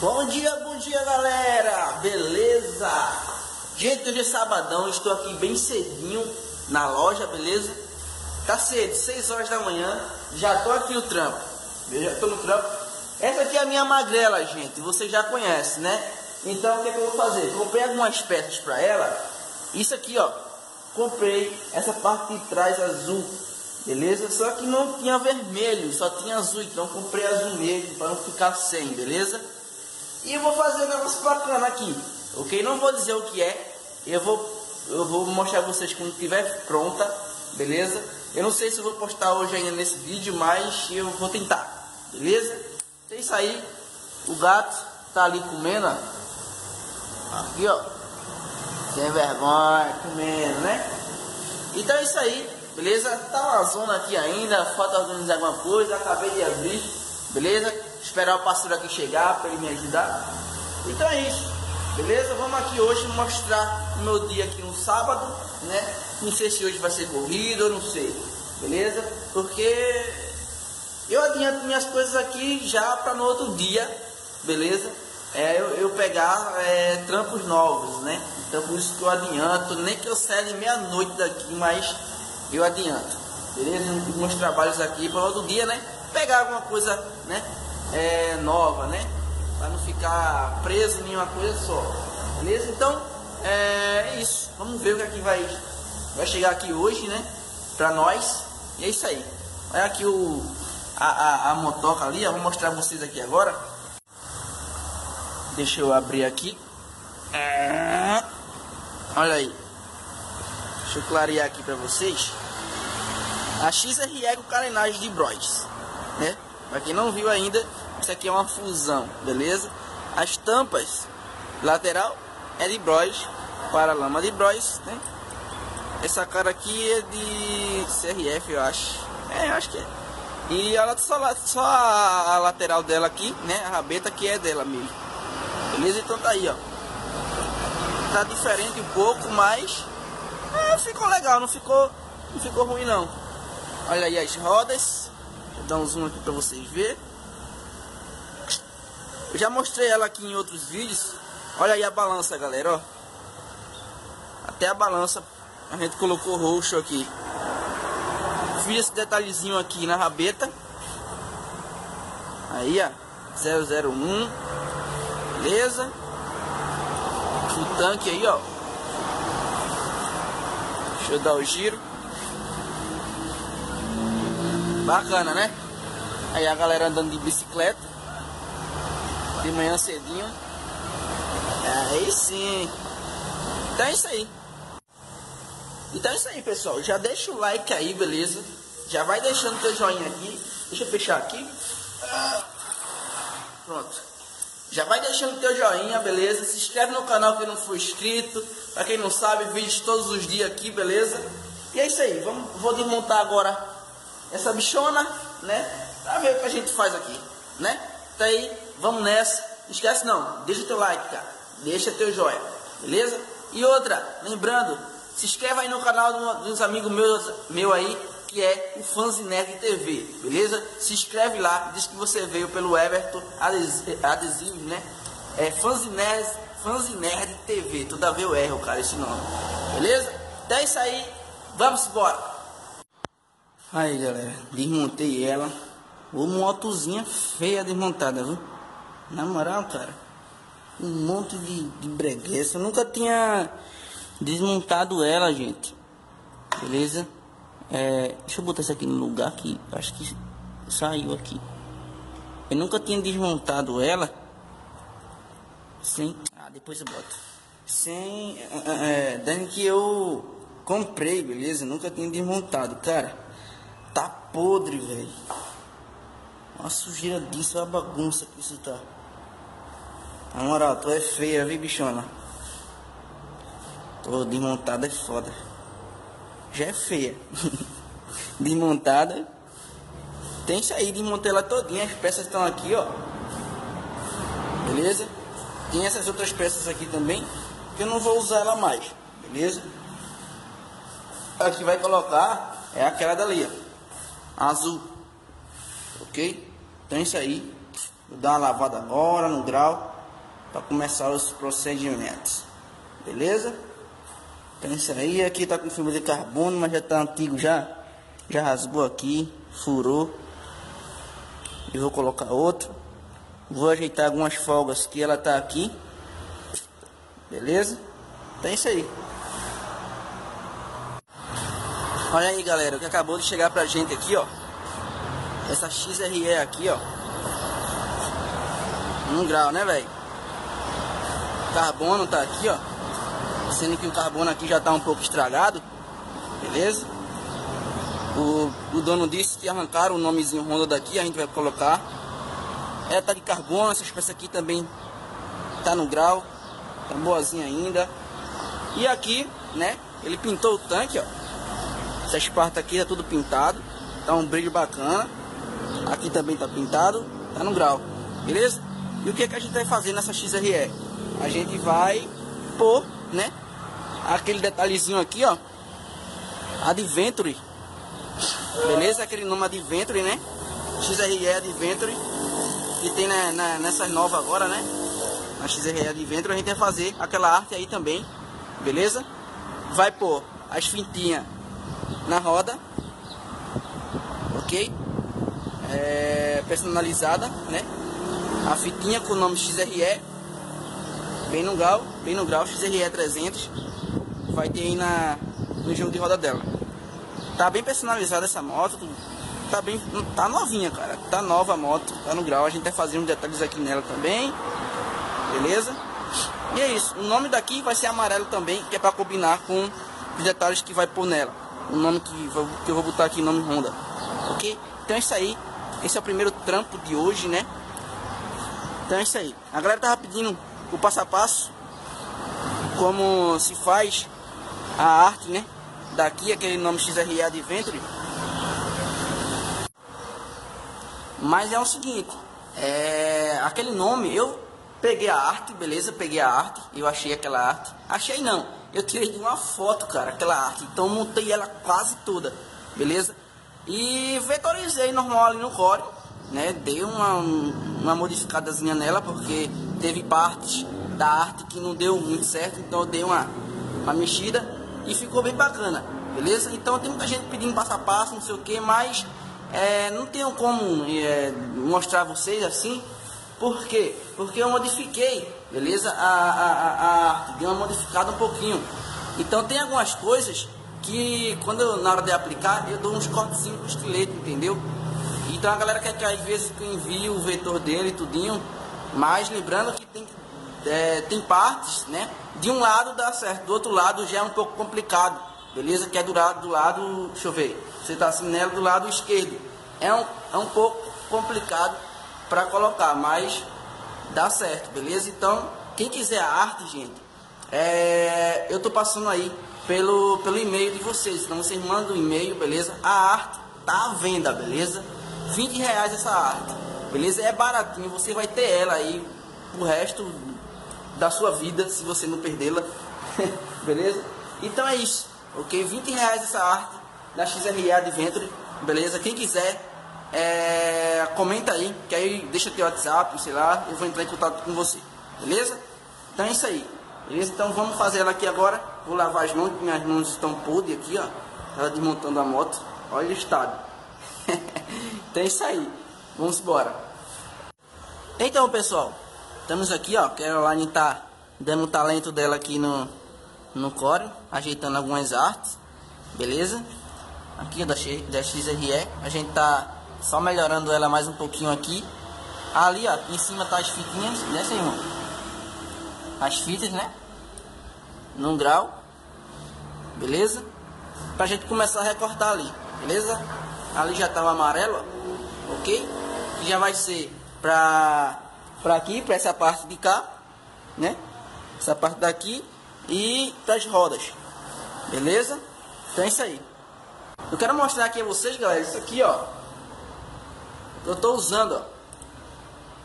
Bom dia, bom dia galera, beleza? Gente, hoje é sabadão, estou aqui bem cedinho na loja, beleza? Tá cedo, 6 horas da manhã, já tô aqui no trampo, já tô no trampo. Essa aqui é a minha magrela, gente, você já conhece, né? Então o que, é que eu vou fazer? Comprei algumas peças para ela, isso aqui ó, comprei essa parte de trás azul, beleza? Só que não tinha vermelho, só tinha azul, então comprei azul mesmo para não ficar sem, beleza? E eu vou fazer um negócio bacana aqui, ok? Não vou dizer o que é, eu vou, eu vou mostrar vocês quando estiver pronta, beleza? Eu não sei se vou postar hoje ainda nesse vídeo, mas eu vou tentar, beleza? É isso aí, o gato tá ali comendo, ó. Aqui, ó. Sem vergonha, comendo, né? Então é isso aí, beleza? Tá uma zona aqui ainda, falta organizar alguma coisa, acabei de abrir, beleza? Esperar o pastor aqui chegar para ele me ajudar. Então é isso, beleza? Vamos aqui hoje mostrar o meu dia aqui no sábado, né? Não sei se hoje vai ser corrido, não sei, beleza? Porque eu adianto minhas coisas aqui já para no outro dia, beleza? É, eu, eu pegar é, trampos novos, né? Então por isso que eu adianto, nem que eu saia meia-noite daqui, mas eu adianto, beleza? Meus trabalhos aqui para outro dia, né? Pegar alguma coisa, né? É, nova, né? Para não ficar preso em uma coisa só. Beleza? Então, é, é isso. Vamos ver o que aqui é vai, vai chegar aqui hoje, né? Para nós. E é isso aí. Olha aqui o, a, a, a motoca ali, ó. Vou mostrar pra vocês aqui agora. Deixa eu abrir aqui. Olha aí. Deixa eu clarear aqui para vocês. A XRE com carenagem de Bros, né? Para quem não viu ainda, isso aqui é uma fusão, beleza? As tampas lateral é de Bros, para lama de Bros, né? Essa cara aqui é de CRF, eu acho. É, eu acho que é. E ela só, só a, a, lateral dela aqui, né? A rabeta que é dela mesmo. Beleza? Então tá aí, ó. Tá diferente um pouco, mas é, ficou legal, não ficou, não ficou ruim não. Olha aí as rodas. Vou dar um zoom aqui pra vocês verem. Eu já mostrei ela aqui em outros vídeos. Olha aí a balança, galera, ó. Até a balança a gente colocou roxo aqui. Fiz esse detalhezinho aqui na rabeta. Aí, ó. 001. Beleza? O tanque aí, ó. Deixa eu dar o giro. Bacana, né? Aí a galera andando de bicicleta de manhã cedinho. Aí sim. Então é isso aí. Então é isso aí, pessoal. Já deixa o like aí, beleza? Já vai deixando teu joinha aqui. Deixa eu fechar aqui. Pronto. Já vai deixando teu joinha, beleza? Se inscreve no canal que não for inscrito. Pra quem não sabe, vídeos todos os dias aqui, beleza? E é isso aí. Vamos, vou desmontar agora essa bichona, né? Pra ver o que a gente faz aqui, né? Tá aí. Vamos nessa. Esquece não, deixa teu like, cara. Deixa teu joia, beleza? E outra, lembrando, se inscreve aí no canal dos amigos meus meu aí, que é o Fanzinerd TV, beleza? Se inscreve lá, diz que você veio pelo Everton Adesivo, né? É Fanzinerd, Fanzinerd TV, toda vez eu erro, cara, esse nome, beleza? Então é isso aí, vamos embora. Aí galera, desmontei ela. Uma motozinha feia desmontada, viu? Na moral, cara, um monte de, de. Eu nunca tinha desmontado ela, gente. Beleza? É, deixa eu botar isso aqui no lugar que acho que saiu aqui. Eu nunca tinha desmontado ela sem. Ah, depois eu boto. Sem. É, é, que eu comprei, beleza? Nunca tinha desmontado, cara. Tá podre, velho. Uma sujeira disso, uma bagunça que isso tá. Na moral, tu é feia, viu, bichona? Tô desmontada é foda. Já é feia. desmontada. Tem isso aí, desmontei ela todinha. As peças estão aqui, ó. Beleza? Tem essas outras peças aqui também. Que eu não vou usar ela mais. Beleza? A que vai colocar é aquela dali, ó. Azul. Ok? Então é isso aí. Vou dar uma lavada agora no grau para começar os procedimentos. Beleza? Isso aí, aqui tá com fibra de carbono, mas já tá antigo já. Já rasgou aqui, furou. E vou colocar outro. Vou ajeitar algumas folgas que ela tá aqui. Beleza? Então é isso aí. Olha aí galera, o que acabou de chegar pra gente aqui, ó. Essa XRE aqui, ó. Um grau, né, velho? Carbono tá aqui, ó. Sendo que o carbono aqui já tá um pouco estragado. Beleza? O, o dono disse que arrancaram o nomezinho Honda daqui, a gente vai colocar. Ela tá de carbono, essas peças aqui também tá no grau. Tá boazinha ainda. E aqui, né? Ele pintou o tanque, ó. Essas partes aqui tá tudo pintado. Tá um brilho bacana. Aqui também tá pintado. Tá no grau. Beleza? E o que, é que a gente vai fazer nessa XRE? A gente vai pôr, né? Aquele detalhezinho aqui, ó. Adventure. Beleza? Aquele nome Adventure, né? XRE Adventure. Que tem na, na, agora, né? Na XRE Adventure a gente vai fazer aquela arte aí também. Beleza? Vai pôr as fintinhas na roda, ok? É, personalizada, né? A fitinha com o nome XRE, bem no grau, bem no grau, XRE 300, vai ter aí na, no jogo de roda dela. Tá bem personalizada essa moto, tá bem, tá novinha, cara, tá nova a moto, tá no grau. A gente vai fazer uns detalhes aqui nela também, beleza? E é isso, o nome daqui vai ser amarelo também, que é para combinar com os detalhes que vai pôr nela o nome que, que eu vou botar aqui, nome Honda. Ok? Então é isso aí. Esse é o primeiro trampo de hoje, né? Então é isso aí. A galera tava pedindo o passo a passo. Como se faz a arte, né? Daqui, aquele nome XRE Adventure. Mas é o seguinte. É, aquele nome, eu peguei a arte, beleza? Peguei a arte. Eu achei aquela arte. Achei não eu tirei de uma foto, cara, aquela arte. Então montei ela quase toda, beleza? E vetorizei normal ali no core, né? Dei uma, uma modificadazinha nela, porque teve partes da arte que não deu muito certo, então eu dei uma, uma mexida e ficou bem bacana, beleza? Então tem muita gente pedindo passo a passo, não sei o que, mas é, não tenho como é, mostrar a vocês assim, por quê? Porque eu modifiquei, beleza? A, a, a, arte, dei uma modificada um pouquinho. Então tem algumas coisas que quando eu, na hora de aplicar, eu dou uns cortezinhos com estilete, entendeu? Então a galera quer que às vezes eu envie o vetor dele tudinho, mas lembrando que tem, é, tem partes, né? De um lado dá certo, do outro lado já é um pouco complicado, beleza? Que é do lado, do lado deixa eu ver, você tá assim nela do lado esquerdo. É um, é um pouco complicado para colocar, mas dá certo, beleza? Então, quem quiser a arte, gente, é, eu tô passando aí pelo, pelo e-mail de vocês. Então vocês mandam um e-mail, beleza? A arte tá à venda, beleza? 20 reais essa arte, beleza? É baratinho, você vai ter ela aí o resto da sua vida, se você não perdê-la, beleza? Então é isso, ok? 20 reais essa arte da XRE Adventure, beleza? Quem quiser é, comenta aí, que aí deixa teu WhatsApp, sei lá, eu vou entrar em contato com você. Beleza? Então é isso aí. Beleza? Então vamos fazer ela aqui agora. Vou lavar as mãos, minhas mãos estão podres aqui, ó. Ela desmontando a moto. Olha o estado. então é isso aí. Vamos embora. Então, pessoal, estamos aqui, ó. Caroline tá dando o talento dela aqui no, no core, ajeitando algumas artes. Beleza? Aqui da, da XRE. A gente tá só melhorando ela mais um pouquinho aqui. Ali, ó, em cima tá as fitinhas, né, irmão? As fitas, né? Num grau. Beleza? Pra gente começar a recortar ali, beleza? Ali já tá o amarelo, ó, ok? Que já vai ser pra, pra aqui, pra essa parte de cá, né? Essa parte daqui e pras rodas, beleza? Então é isso aí. Eu quero mostrar aqui a vocês, galera, isso aqui, ó eu estou usando, ó.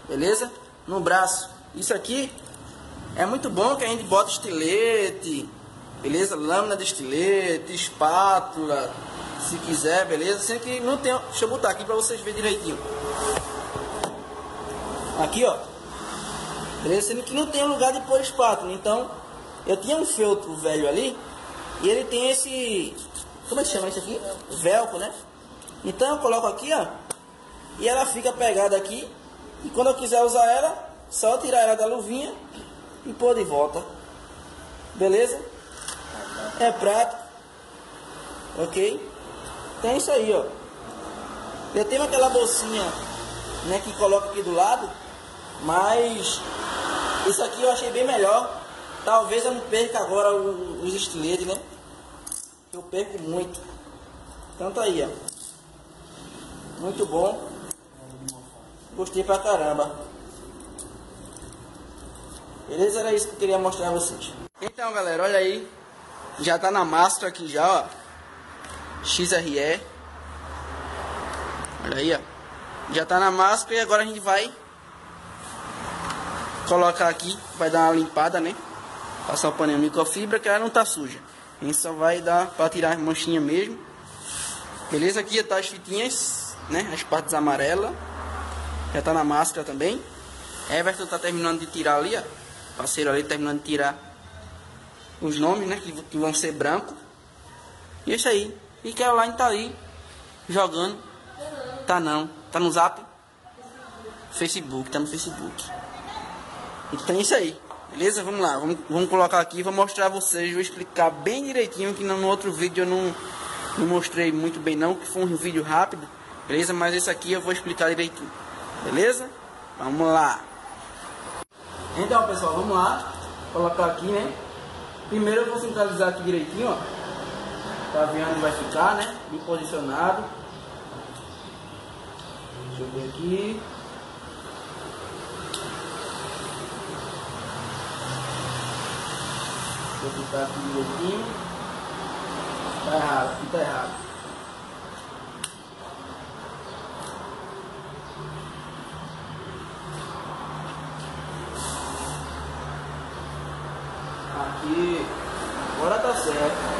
beleza? No braço. Isso aqui é muito bom que a gente bota estilete, beleza? Lâmina de estilete, espátula, se quiser, beleza? Sendo que não tem. Deixa eu botar aqui para vocês verem direitinho. Aqui, ó. Beleza? Sendo que não tem lugar de pôr espátula. Então, eu tinha um feltro velho ali. E ele tem esse... Como é que chama isso aqui? Velcro, né? Então, eu coloco aqui, ó. E ela fica pegada aqui. E quando eu quiser usar ela, só tirar ela da luvinha e pôr de volta. Beleza? É prático. Ok? É isso aí, ó. Eu tenho aquela bolsinha, né, que coloca aqui do lado, mas isso aqui eu achei bem melhor. Talvez eu não perca agora os estiletes, né? Eu perco muito. Então tá aí, ó. Muito bom. Gostei pra caramba. Beleza? Era isso que eu queria mostrar a vocês. Então, galera, olha aí. Já tá na máscara aqui já, ó. XRE. Olha aí, ó. Já tá na máscara e agora a gente vai colocar aqui, vai dar uma limpada, né? Passar o paninho microfibra que ela não tá suja. A gente só vai dar para tirar as manchinhas mesmo. Beleza? Aqui já tá as fitinhas, né? As partes amarelas. Já tá na máscara também. Everton tá terminando de tirar ali, ó. Parceiro ali terminando de tirar os nomes, né? Que, que vão ser branco. E é isso aí. E Caroline tá aí jogando. Tá não. Tá no zap? Facebook, tá no Facebook. Então é isso aí. Beleza? Vamos lá. Vamos, vamos colocar aqui. Vou mostrar a vocês. Vou explicar bem direitinho. Que no outro vídeo eu não, não mostrei muito bem não. Que foi um vídeo rápido. Beleza? Mas esse aqui eu vou explicar direitinho. Beleza? Vamos lá. Então pessoal, vamos lá. Colocar aqui, né? Primeiro eu vou centralizar aqui direitinho, ó. Vendo onde vai ficar, né? Bem posicionado. Deixa eu ver aqui. Vou ficar aqui direitinho. Tá errado, aqui tá errado. Aqui, agora tá certo.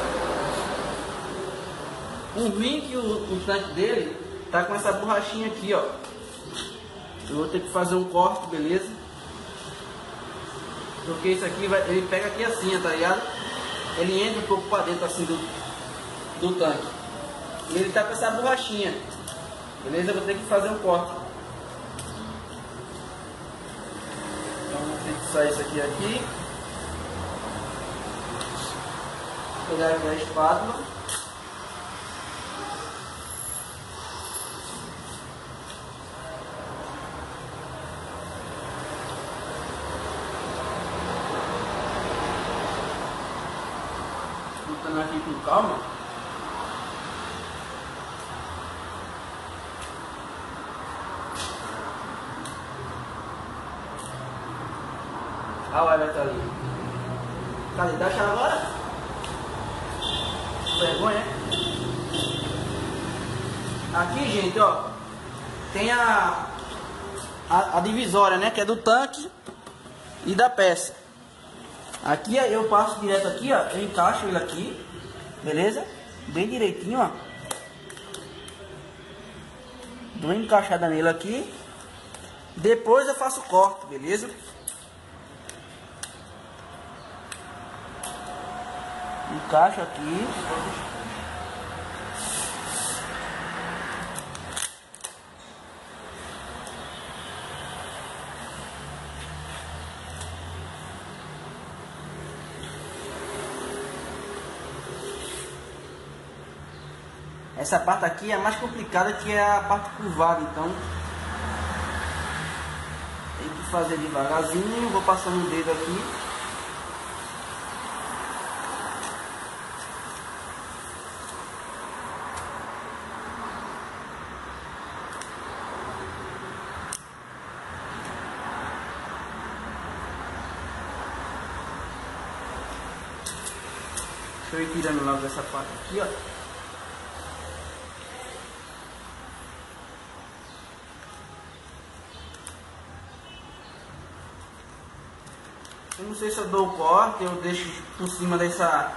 O ruim que o, o tanque dele tá com essa borrachinha aqui, ó. Eu vou ter que fazer um corte, beleza? Porque isso aqui vai, ele pega aqui assim, tá ligado? Ele entra um pouco para dentro assim do, do tanque. E ele tá com essa borrachinha. Beleza? Eu vou ter que fazer um corte. Então vou fixar isso aqui aqui. Pegar aqui a espátula. Botando aqui com calma. Ah, o Everton ali. Cadê? Dá a agora? Vergonha, Aqui, gente, ó. Tem a, a, a divisória, né? Que é do tanque e da peça. Aqui eu passo direto aqui, ó. Eu encaixo ele aqui. Beleza? Bem direitinho, ó. Dou uma encaixada nele aqui. Depois eu faço o corte, beleza? Encaixo aqui. Essa parte aqui é mais complicada que é a parte curvada, então tem que fazer devagarzinho, vou passando o dedo aqui. Deixa eu ir tirando logo essa parte aqui, ó. Sei se eu dou o corte, eu deixo por cima dessa,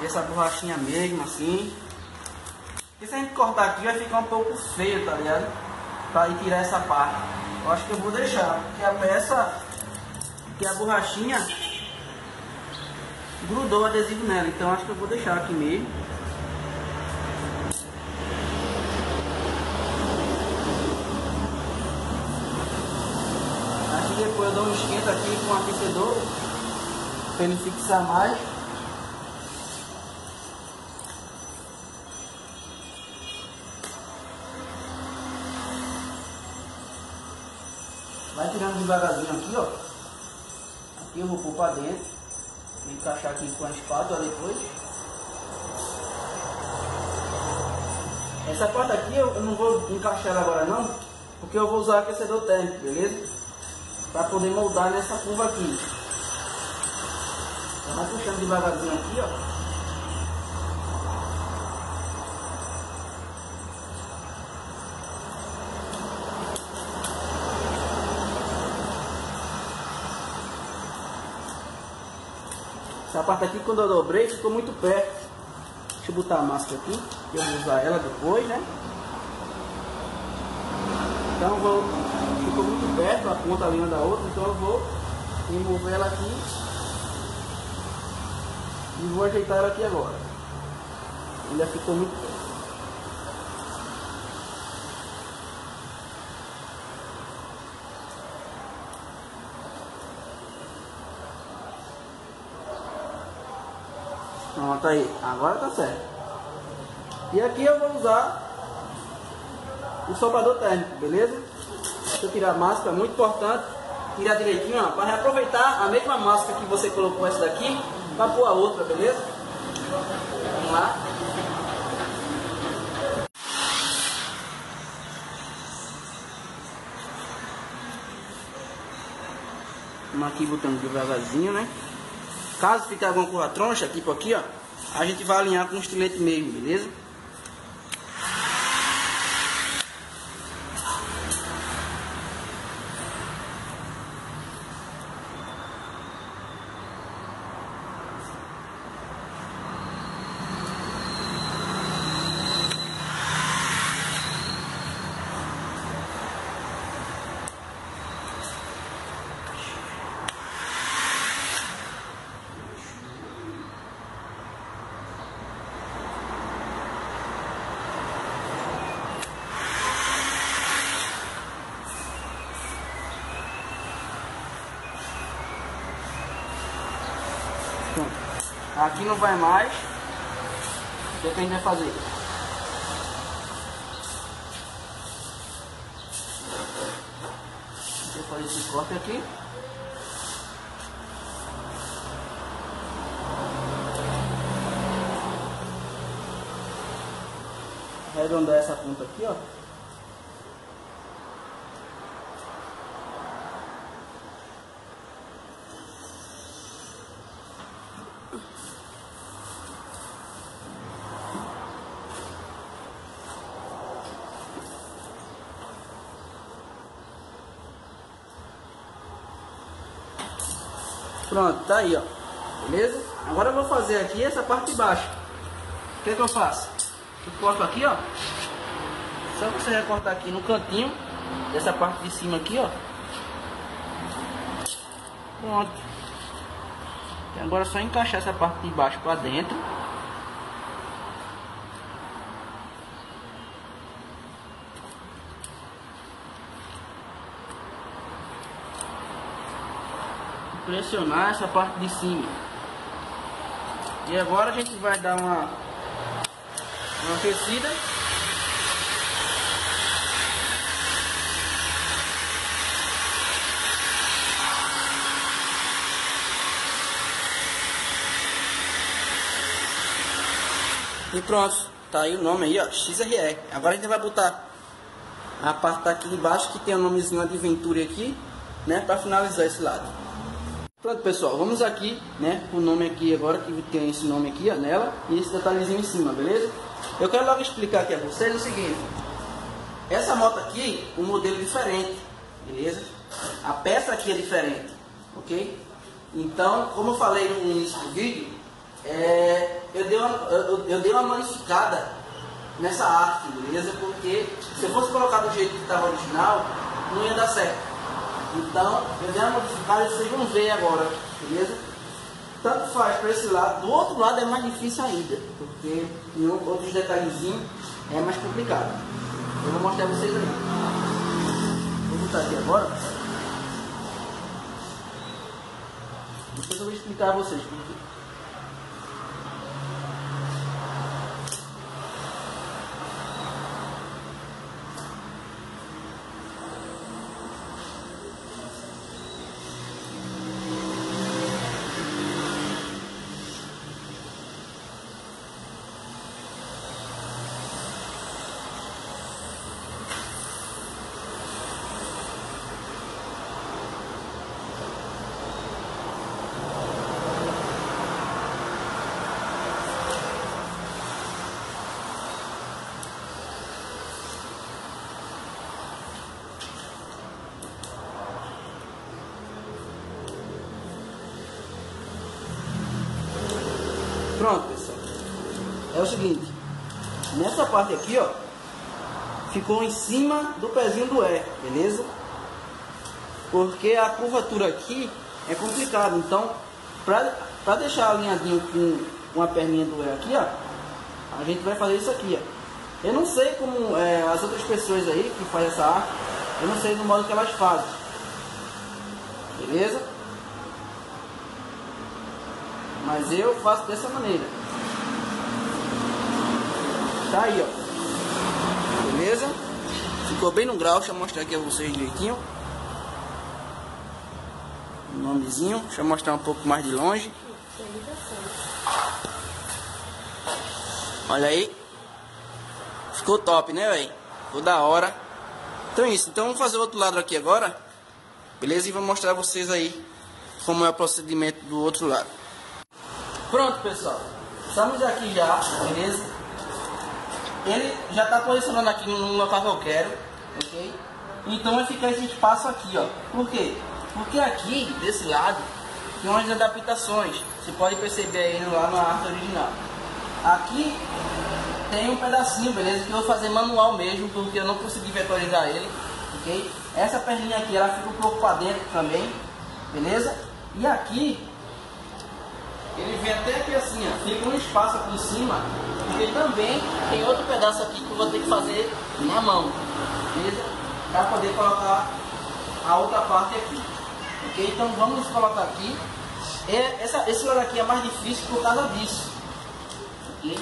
dessa borrachinha mesmo, assim. Porque se a gente cortar aqui vai ficar um pouco feio, tá ligado? Pra ir tirar essa parte. eu acho que eu vou deixar, porque a peça, que a borrachinha grudou o adesivo nela, então acho que eu vou deixar aqui mesmo. Aqui eu dou um esquenta aqui com o aquecedor, para ele fixar mais. Vai tirando devagarzinho aqui, ó. Aqui eu vou pôr pra dentro. Encaixar aqui com a espátula depois. Essa parte aqui eu, não vou encaixar agora não, porque eu vou usar aquecedor térmico, beleza? Para poder moldar nessa curva aqui. Então vai puxando devagarzinho aqui, ó. Essa parte aqui, quando eu dobrei, ficou muito perto. Deixa eu botar a máscara aqui. Eu vou usar ela depois, né? Então vou... Perto a ponta ali uma da outra, então eu vou remover ela aqui. E vou ajeitar ela aqui agora. Ainda ficou muito perto. Pronto aí, agora tá certo. E aqui eu vou usar o soprador térmico, beleza? Deixa eu tirar a máscara, muito importante. Tirar direitinho, ó, para reaproveitar a mesma máscara que você colocou essa daqui, para pôr a outra, beleza? Vamos lá. Vamos aqui botando devagarzinho, né? Caso fique alguma coisa troncha, tipo aqui, ó, a gente vai alinhar com o estilete mesmo, beleza? Aqui não vai mais. O que, é que a gente vai fazer? Vou fazer esse corte aqui. Arredondar essa ponta aqui, ó. Pronto, tá aí, ó. Beleza? Agora eu vou fazer aqui essa parte de baixo. O que, é que eu faço? Eu corto aqui, ó. Só você recortar aqui no cantinho dessa parte de cima aqui, ó. Pronto. E agora é só encaixar essa parte de baixo para dentro. Pressionar essa parte de cima. E agora a gente vai dar uma, uma aquecida. E pronto, tá aí o nome aí, ó, XRE. Agora a gente vai botar a parte aqui embaixo que tem o nomezinho Adventure aqui, né, para finalizar esse lado. Pronto, pessoal, vamos aqui, né, o nome aqui agora, que tem esse nome aqui, ó, nela, e esse detalhezinho em cima, beleza? Eu quero logo explicar aqui a vocês o seguinte, essa moto aqui, um modelo diferente, beleza? A peça aqui é diferente, ok? Então, como eu falei no início do vídeo, é, eu, dei uma, eu, eu dei uma modificada nessa arte, beleza? Porque se eu fosse colocar do jeito que estava original, não ia dar certo. Então, eu dei uma modificada e vocês vão ver agora, beleza? Tanto faz para esse lado, do outro lado é mais difícil ainda, porque em outros detalhezinhos é mais complicado. Eu vou mostrar vocês aí. Vou botar aqui agora. Depois eu vou explicar a vocês. Pronto, pessoal. É o seguinte. Nessa parte aqui, ó. Ficou em cima do pezinho do E, beleza? Porque a curvatura aqui é complicada. Então, pra, pra deixar alinhadinho com uma perninha do E aqui, ó. A gente vai fazer isso aqui, ó. Eu não sei como é, as outras pessoas aí que fazem essa arte. Eu não sei do modo que elas fazem. Beleza? Mas eu faço dessa maneira. Tá aí, ó. Beleza? Ficou bem no grau. Deixa eu mostrar aqui a vocês direitinho. O nomezinho. Deixa eu mostrar um pouco mais de longe. Olha aí. Ficou top, né, velho? Ficou da hora. Então é isso. Então vamos fazer o outro lado aqui agora. Beleza? E vou mostrar a vocês aí como é o procedimento do outro lado. Pronto, pessoal. Estamos aqui já, beleza? Ele já está posicionando aqui no local que eu quero, ok? Então vai ficar esse espaço aqui, ó. Por quê? Porque aqui, desse lado, tem umas adaptações. Você pode perceber aí lá na arte original. Aqui tem um pedacinho, beleza? Que eu vou fazer manual mesmo, porque eu não consegui vetorizar ele, ok? Essa perninha aqui, ela fica um pouco para dentro também, beleza? E aqui ele vem até aqui assim, ó, fica um espaço aqui em cima, porque também tem outro pedaço aqui que eu vou ter que fazer na mão, beleza? Para poder colocar a outra parte aqui, ok? Então vamos colocar aqui. Essa, esse lado aqui é mais difícil por causa disso, ok?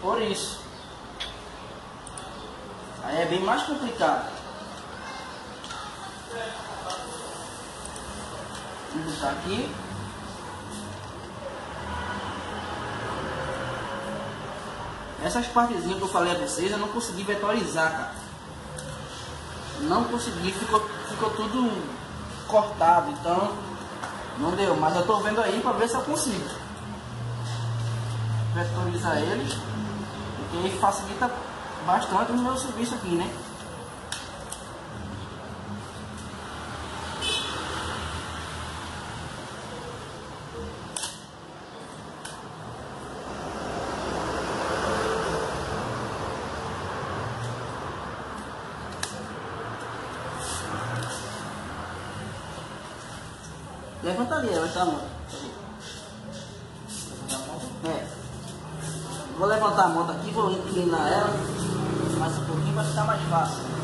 Por isso. Aí é bem mais complicado. Vamos botar aqui. Essas partezinhas que eu falei a vocês, eu não consegui vetorizar, cara. Não consegui, ficou, ficou tudo cortado, então não deu. Mas eu tô vendo aí para ver se eu consigo vetorizar eles, porque facilita bastante o meu serviço aqui, né? Levanta ali, vai estar a mão. É. Vou levantar a moto aqui, vou inclinar ela mais um pouquinho para ficar mais fácil.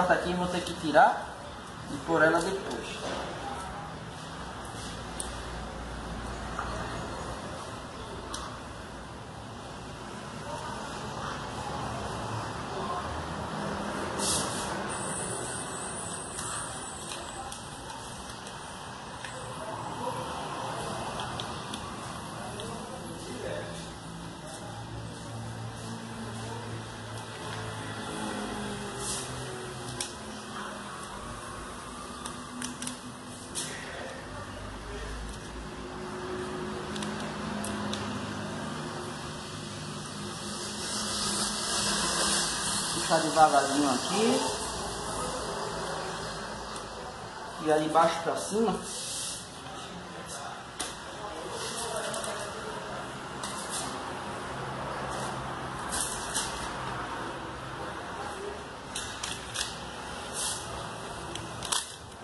Essa espartaquinha vou ter que tirar e pôr ela depois. Devagarzinho aqui. E aí baixo pra cima.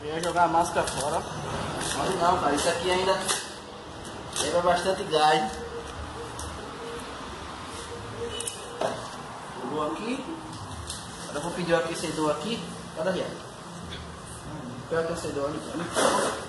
Eu ia jogar a máscara fora. Mas não, cara, isso aqui ainda leva bastante gás. Jogou aqui. Eu vou pedir o aquecedor aqui. Olha ali. Pega o aquecedor ali.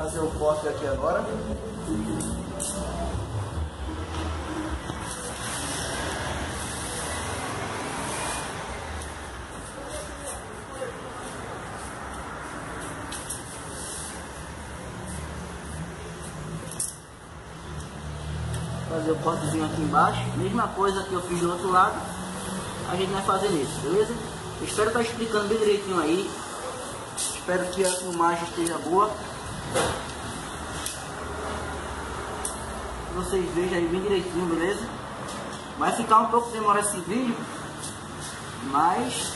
Fazer o corte aqui agora. Fazer o cortezinho aqui embaixo, mesma coisa que eu fiz do outro lado, a gente vai fazer nesse, beleza? Espero estar explicando bem direitinho aí. Espero que a filmagem esteja boa. Vocês vejam aí bem direitinho, beleza? Vai ficar um pouco demorado esse vídeo, mas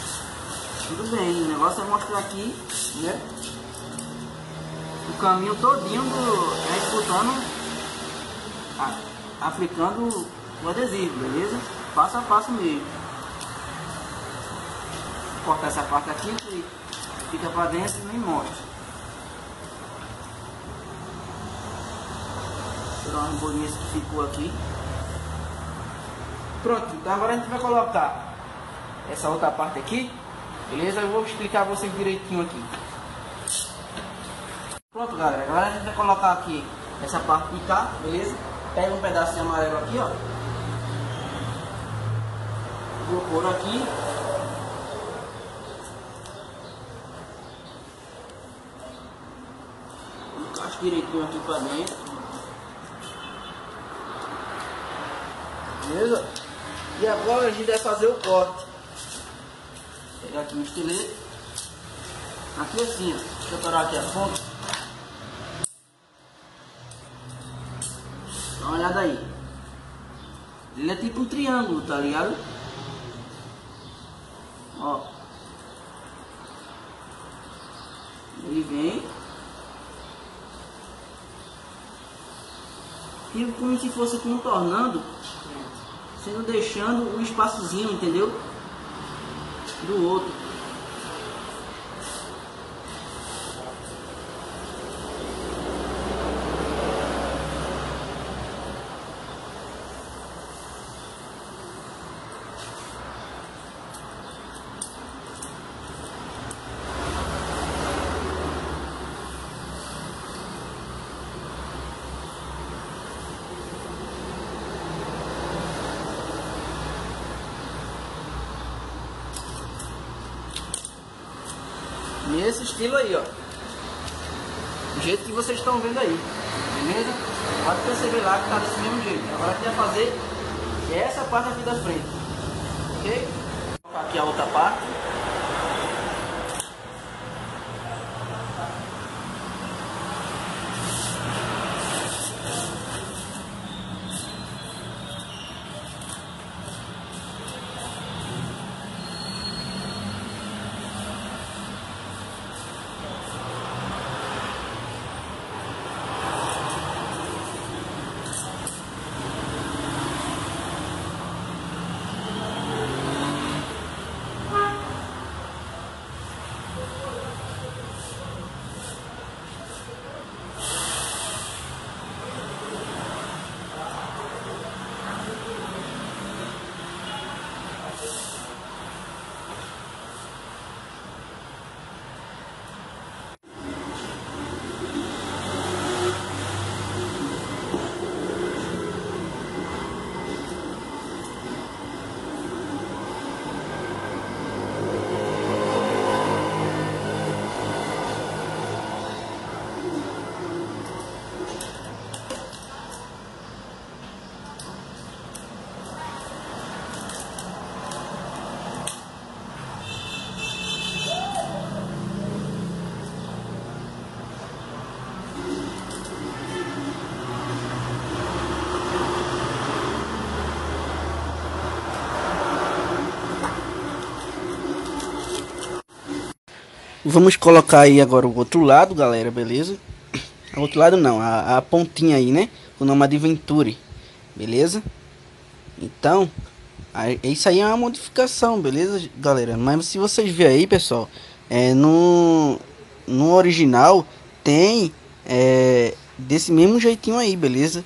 tudo bem, o negócio é mostrar aqui, né? O caminho todinho do, é disputando, aplicando o adesivo, beleza? Passo a passo mesmo. Vou cortar essa parte aqui que fica para dentro e nem mostra. Tirar umas bolinhas que ficou aqui. Pronto, então agora a gente vai colocar essa outra parte aqui, beleza? Eu vou explicar vocês direitinho aqui. Pronto, galera, agora a gente vai colocar aqui essa parte de cá, beleza? Pega um pedacinho amarelo aqui, ó. Vou pôr aqui. Encaixa direitinho aqui pra dentro. Beleza? E agora a gente vai fazer o corte. Vou pegar aqui um estilete. Aqui assim, ó. Deixa parar aqui a ponta. Dá uma olhada aí. Ele é tipo um triângulo, tá ligado? Ó. Ele vem. Tipo como se fosse contornando sendo deixando um espaçozinho, entendeu? Do outro. Nesse estilo aí, ó. Do jeito que vocês estão vendo aí. Beleza? Pode perceber lá que tá desse mesmo jeito. Agora aqui vai fazer essa parte aqui da frente. Ok? Aqui a outra parte. Vamos colocar aí agora o outro lado, galera, beleza? O outro lado não, a, a pontinha aí, né? O nome é Adventure, beleza? Então, isso aí é uma modificação, beleza, galera? Mas se vocês verem aí, pessoal, é, no, no original tem é, desse mesmo jeitinho aí, beleza?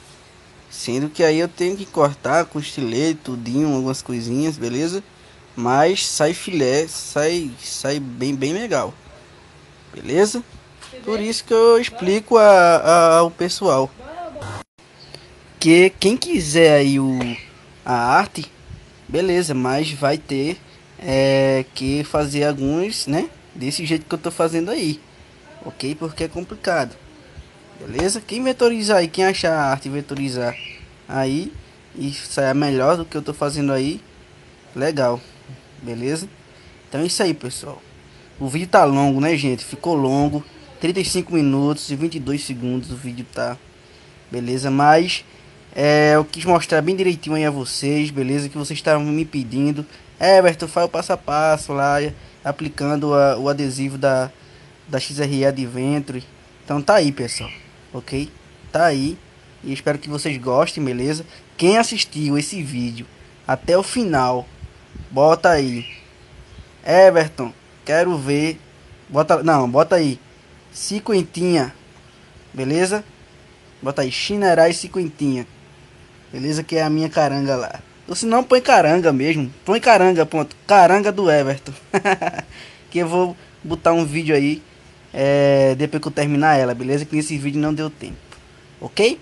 Sendo que aí eu tenho que cortar com estilete, tudinho, algumas coisinhas, beleza? Mas sai filé, sai, sai bem, bem legal. Beleza? Por isso que eu explico a, a, ao pessoal. Que quem quiser aí o, a arte, beleza, mas vai ter é, que fazer alguns, né? Desse jeito que eu tô fazendo aí. Ok? Porque é complicado. Beleza? Quem vetorizar aí, quem achar a arte vetorizar aí e sair melhor do que eu tô fazendo aí, legal. Beleza? Então é isso aí, pessoal. O vídeo tá longo, né, gente? Ficou longo. 35 minutos e 22 segundos o vídeo tá. Beleza? Mas é, eu quis mostrar bem direitinho aí a vocês, beleza? Que vocês estavam me pedindo. Everton, faz o passo a passo lá, aplicando a, o adesivo da, da XRE Adventure. Então tá aí, pessoal ok? Tá aí. E espero que vocês gostem, beleza? Quem assistiu esse vídeo até o final, bota aí. Everton, quero ver. Bota, não, bota aí. Cinquentinha, beleza? Bota aí, Chinerai cinquentinha. Beleza? Que é a minha caranga lá. Ou se não, põe caranga mesmo. Põe caranga, ponto. Caranga do Everton. que eu vou botar um vídeo aí é, depois que eu terminar ela, beleza? Que nesse vídeo não deu tempo, ok?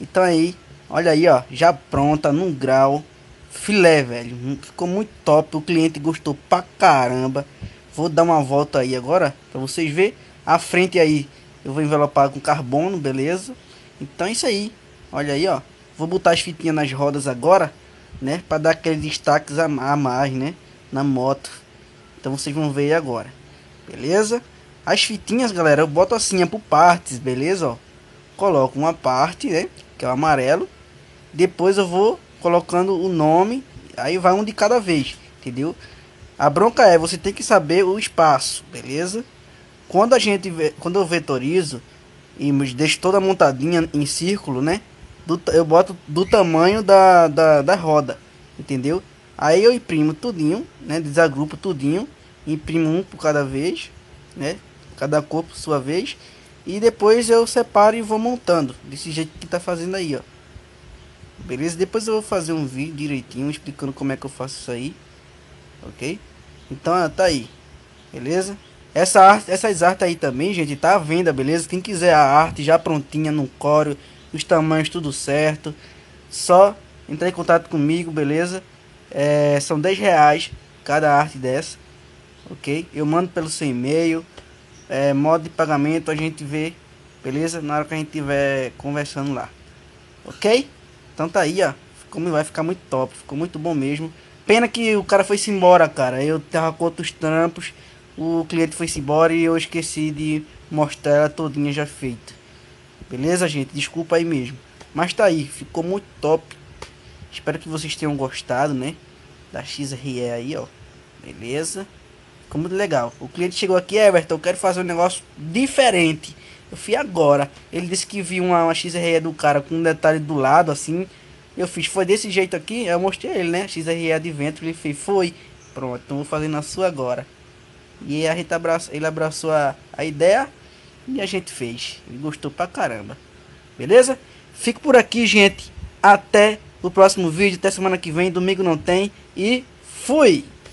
Então aí, olha aí, ó, já pronta, num grau, filé, velho, hum, ficou muito top, o cliente gostou pra caramba. Vou dar uma volta aí agora, pra vocês verem, a frente aí, eu vou envelopar com carbono, beleza? Então é isso aí, olha aí, ó, vou botar as fitinhas nas rodas agora, né? Pra dar aqueles destaques a mais, né? Na moto. Então vocês vão ver agora, beleza? As fitinhas, galera, eu boto assim, é por partes, beleza? Ó, coloco uma parte, né? Que é o amarelo. Depois eu vou colocando o nome. Aí vai um de cada vez, entendeu? A bronca é, você tem que saber o espaço, beleza? Quando a gente, quando eu vetorizo e deixo toda montadinha em círculo, né? Do, eu boto do tamanho da, da, da roda, entendeu? Aí eu imprimo tudinho, né? Desagrupo tudinho, imprimo um por cada vez, né? Cada cor por sua vez. E depois eu separo e vou montando, desse jeito que tá fazendo aí, ó. Beleza? Depois eu vou fazer um vídeo direitinho explicando como é que eu faço isso aí. Ok? Então, tá aí. Beleza? Essa arte, essas artes aí também, gente, tá à venda, beleza? Quem quiser a arte já prontinha no core, os tamanhos tudo certo, só entrar em contato comigo, beleza? É, são 10 reais cada arte dessa, ok? Eu mando pelo seu e-mail, é, modo de pagamento a gente vê, beleza? Na hora que a gente estiver conversando lá. Ok? Então tá aí, ó. Como vai ficar muito top, ficou muito bom mesmo. Pena que o cara foi-se embora, cara. Eu tava com outros trampos, o cliente foi-se embora e eu esqueci de mostrar ela todinha já feita. Beleza, gente? Desculpa aí mesmo. Mas tá aí, ficou muito top. Espero que vocês tenham gostado, né? Da XRE aí, ó. Beleza? Ficou muito legal. O cliente chegou aqui, Everton, eu quero fazer um negócio diferente. Eu fui agora. Ele disse que viu uma, uma XRE do cara com um detalhe do lado, assim. Eu fiz, foi desse jeito aqui. Eu mostrei ele, né? XRE de vento. Ele fez, foi. Pronto, então vou fazer na sua agora. E a gente abraçou, ele abraçou a, a ideia e a gente fez. Ele gostou pra caramba. Beleza? Fico por aqui, gente. Até o próximo vídeo. Até semana que vem. Domingo não tem. E fui!